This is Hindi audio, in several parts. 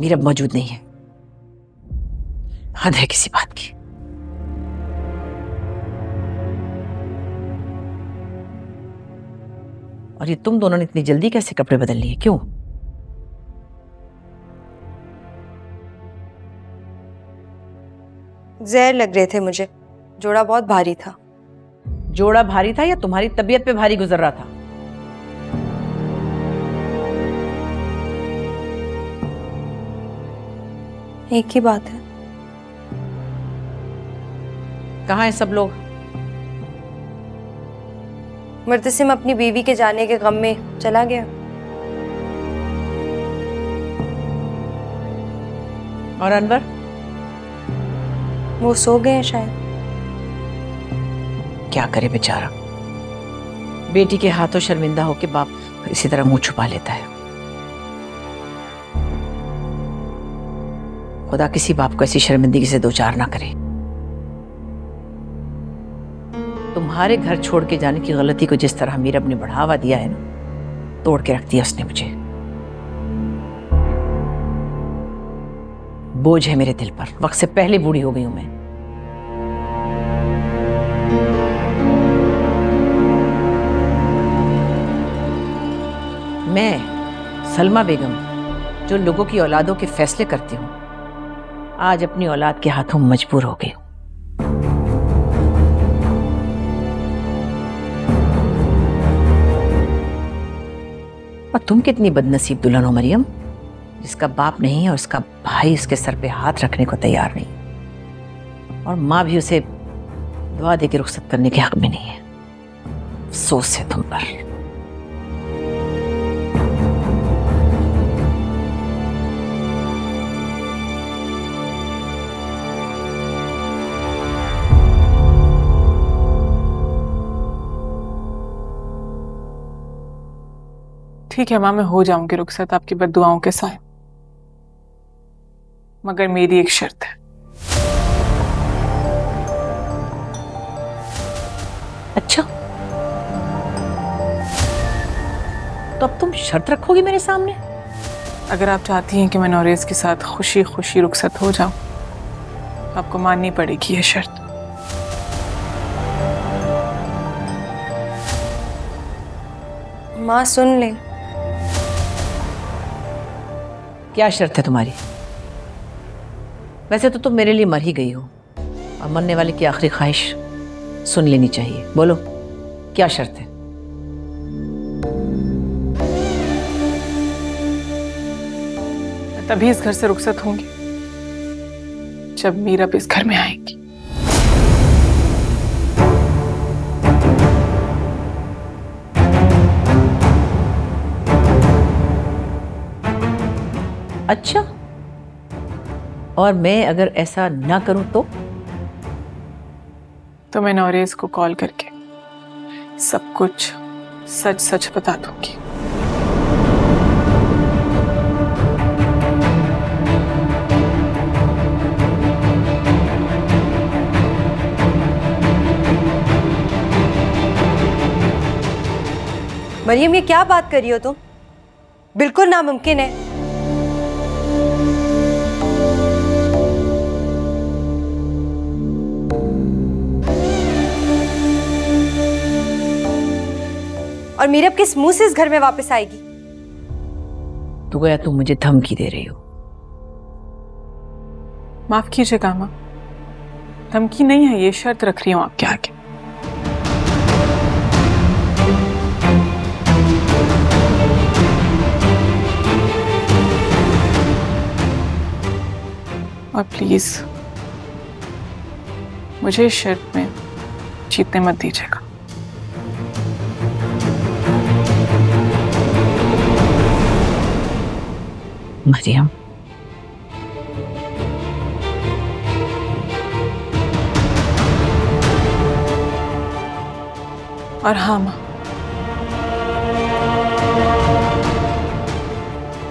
मीरब मौजूद नहीं है। हद है किसी बात की। और ये तुम दोनों ने इतनी जल्दी कैसे कपड़े बदल लिए? क्यों? जहर लग रहे थे मुझे। जोड़ा बहुत भारी था। जोड़ा भारी था या तुम्हारी तबीयत पे भारी गुजर रहा था? एक ही बात है। कहाँ हैं सब लोग? मुर्तसिम अपनी बीवी के जाने के गम में चला गया। और अनवर? वो सो गए हैं शायद। क्या करे बेचारा? बेटी के हाथों शर्मिंदा होके बाप इसी तरह मुँह छुपा लेता है। खुदा किसी बाप को ऐसी शर्मिंदगी से दो चार ना करे। तुम्हारे घर छोड़ के जाने की गलती को जिस तरह मीरब ने बढ़ावा दिया है ना, तोड़ के रख दिया उसने मुझे। बोझ है मेरे दिल पर। वक्त से पहले बूढ़ी हो गई हूँ मैं। मैं सलमा बेगम, जो लोगों की औलादों के फैसले करती हूँ आज अपनी औलाद के हाथों मजबूर हो गई और तुम कितनी बदनसीब दुल्हन हो, मरियम। जिसका बाप नहीं है और उसका भाई उसके सर पे हाथ रखने को तैयार नहीं। और माँ भी उसे दुआ दे के रुखसत करने के हक में नहीं है। अफसोस है तुम पर। ठीक है माँ मैं हो जाऊँगी रुखसत आपकी बदुआओं के साथ मगर मेरी एक शर्त है। अच्छा। तो अब तुम शर्त रखोगी मेरे सामने? अगर आप चाहती हैं कि मैं नौरेज के साथ खुशी खुशी रुखसत हो जाऊँ तो आपको माननी पड़ेगी ये शर्त। माँ सुन ले। क्या शर्त है तुम्हारी? वैसे तो तुम मेरे लिए मर ही गई हो, और मरने वाले की आखिरी ख्वाहिश सुन लेनी चाहिए। बोलो, क्या शर्त है? तभी इस घर से रुखसत होंगी जब मीरा इस घर में आएगी। अच्छा। और मैं अगर ऐसा ना करूँ तो? तो मैं नौरेज को कॉल करके सब कुछ सच सच बता दूँगी। मरियम ये क्या बात कर रही हो तुम? बिल्कुल नामुमकिन है। और मीरब किस मुँह से इस घर में वापस आएगी? तो गया तुम मुझे धमकी दे रही हो। माफ़ कीजिएगा माँ धमकी नहीं है ये शर्त रख रही हूँ आपके आगे। और प्लीज़ मुझे इस शर्त में जीतने मत दीजिएगा। मरियम और हाँ माँ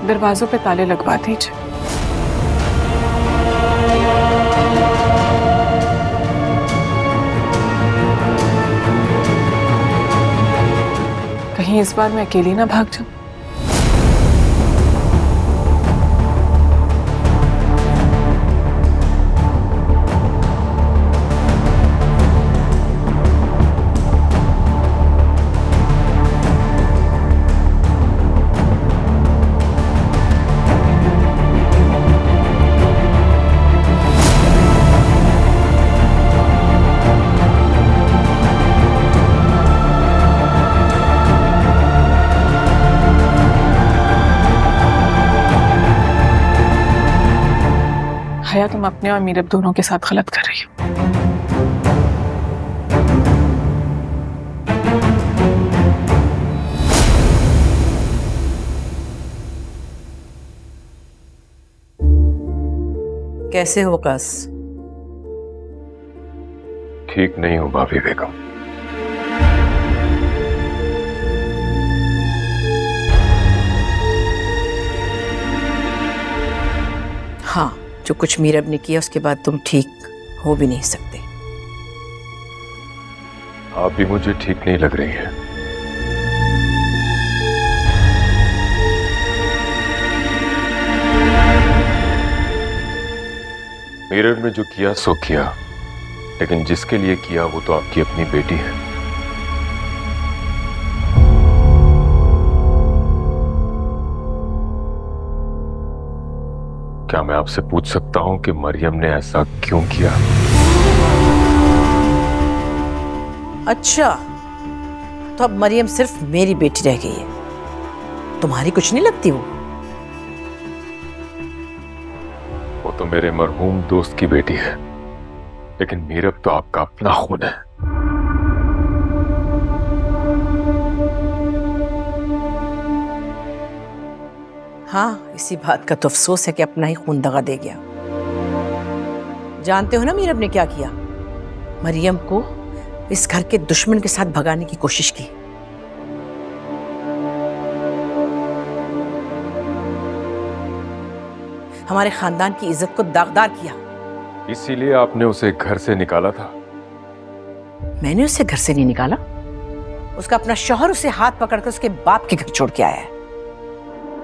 दरवाजों पे ताले लगवा दीजिए। कहीं इस बार मैं अकेली ना भाग जाऊँ? तुम अपने और मीरब दोनों के साथ गलत कर रही हो। कैसे हो वकास ठीक नहीं हूँ भाभी बेगम। हाँ जो कुछ मीरब ने किया, उसके बाद तुम ठीक हो भी नहीं सकते। आप भी मुझे ठीक नहीं लग रही हैं। मीरब ने जो किया, सो किया। लेकिन जिसके लिए किया, वो तो आपकी अपनी बेटी है। क्या मैं आपसे पूछ सकता हूँ कि मरियम ने ऐसा क्यों किया? अच्छा तो अब मरियम सिर्फ़ मेरी बेटी रह गई है। तुम्हारी कुछ नहीं लगती वो? वो तो मेरे मरहूम दोस्त की बेटी है लेकिन मीरब तो आपका अपना खून है। हाँ इसी बात का तो अफसोस है कि अपना ही खून दगा दे गया। जानते हो ना मीरब ने क्या किया? मरियम को इस घर के दुश्मन के साथ भगाने की कोशिश की। हमारे खानदान की इज़्ज़त को दागदार किया। इसीलिए आपने उसे घर से निकाला था। मैंने उसे घर से नहीं निकाला। उसका अपना शोहर उसे हाथ पकड़कर उसके बाप के घर छोड़ के आया है।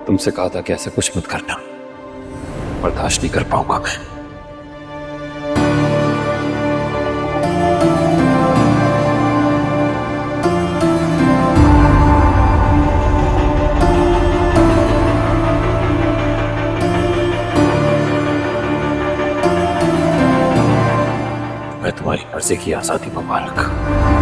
तुमसे कहा था कि ऐसा कुछ मत करना। बर्दाश्त नहीं कर पाऊँगा मैं। मैं तुम्हारी मर्ज़ी की आज़ादी मुबारक।